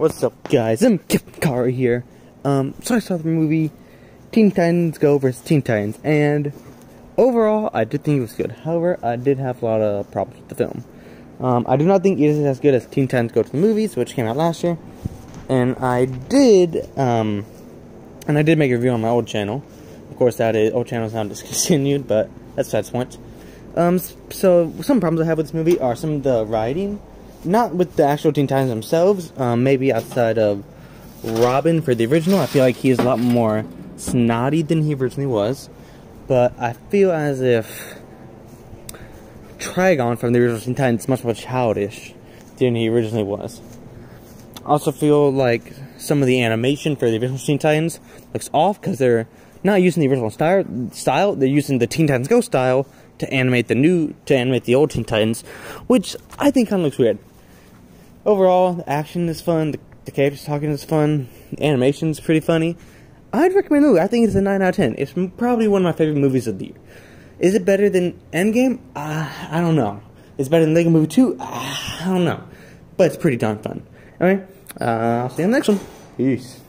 What's up, guys? I'm Kip Car here. Um, so I saw the movie Teen Titans Go versus Teen Titans, and overall, I did think it was good. However, I did have a lot of problems with the film. Um, I do not think it is as good as Teen Titans Go to the Movies, which came out last year, and I did, um, and I did make a review on my old channel. Of course, that is old channel is now discontinued, but that's besides the point. Um, so some problems I have with this movie are some of the writing not with the actual Teen Titans themselves, um, maybe outside of Robin for the original. I feel like he is a lot more snotty than he originally was. But I feel as if Trigon from the original Teen Titans is much more childish than he originally was. I also feel like some of the animation for the original Teen Titans looks off because they're not using the original style, style, they're using the Teen Titans Go style to animate the new, to animate the old Teen Titans, which I think kind of looks weird overall, the action is fun. The, the characters talking is fun. The animation's pretty funny. I'd recommend the movie. I think it's a 9 out of 10. It's probably one of my favorite movies of the year. Is it better than Endgame? Uh, I don't know. Is it better than Lego Movie 2? Uh, I don't know. But it's pretty darn fun. Alright, uh, I'll see you in the next one. Peace.